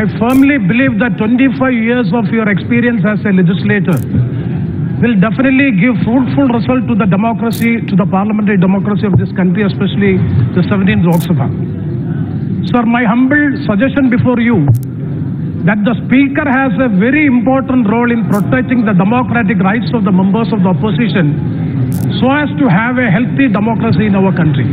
I firmly believe that 25 years of your experience as a legislator will definitely give fruitful result to the democracy, to the parliamentary democracy of this country, especially the 17th Lok Sabha. Sir, my humble suggestion before you that the speaker has a very important role in protecting the democratic rights of the members of the opposition so as to have a healthy democracy in our country.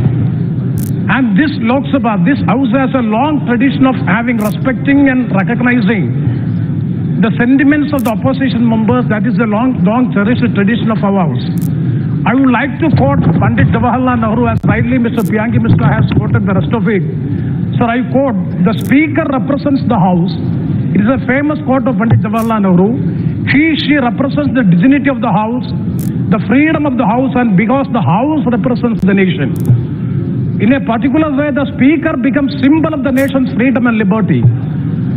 And this Lok Sabha, this house has a long tradition of having, respecting and recognizing the sentiments of the opposition members. That is a long, long cherished tradition of our house. I would like to quote Pandit Jawaharlal Nehru as rightly Mr. Pinaki Misra has quoted the rest of it. Sir, I quote, the speaker represents the house. It is a famous quote of Pandit Jawaharlal Nehru. He, she represents the dignity of the house, the freedom of the house, and because the house represents the nation. In a particular way, the speaker becomes symbol of the nation's freedom and liberty.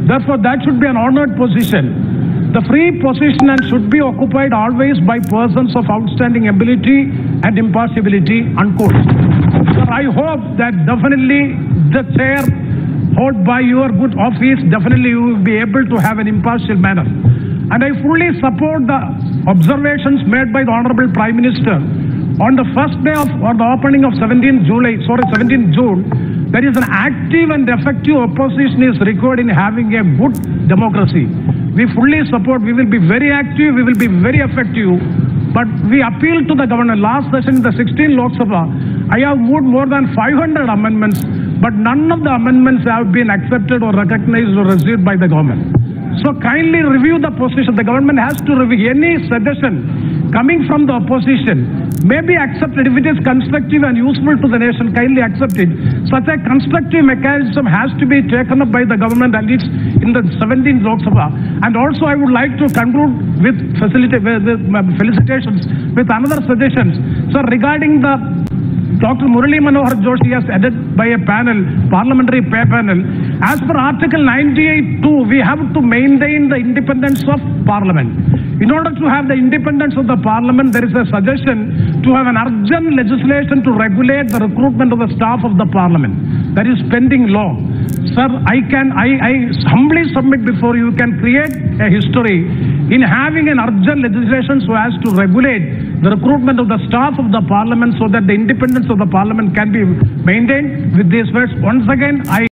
Therefore, that should be an honored position. The free position and should be occupied always by persons of outstanding ability and impartiality, unquote. Sir, I hope that definitely the chair held by your good office, definitely you will be able to have an impartial manner. And I fully support the observations made by the Honorable Prime Minister on the first day of or the opening of 17th July, sorry, 17th June, there is an active and effective opposition is required in having a good democracy. We fully support, we will be very active, we will be very effective, but we appeal to the government. Last session in the 16th Lok Sabha, I have moved more than 500 amendments, but none of the amendments have been accepted or recognized or received by the government. So kindly review the position. The government has to review any suggestion coming from the opposition may be accepted if it is constructive and useful to the nation. Kindly accept it. Such a constructive mechanism has to be taken up by the government and it's in the 17th Lok Sabha. And also, I would like to conclude with, facilita- with, felicitations with another suggestion. So regarding the Dr. Murli Manohar Joshi has added by a panel, parliamentary pay panel. As per Article 98.2, we have to maintain the independence of Parliament. In order to have the independence of the Parliament, there is a suggestion to have an urgent legislation to regulate the recruitment of the staff of the Parliament. That is pending law. Sir, I can, I, I humbly submit before you can create a history in having an urgent legislation so as to regulate the recruitment of the staff of the Parliament so that the independence of the Parliament can be maintained. With these words, once again, I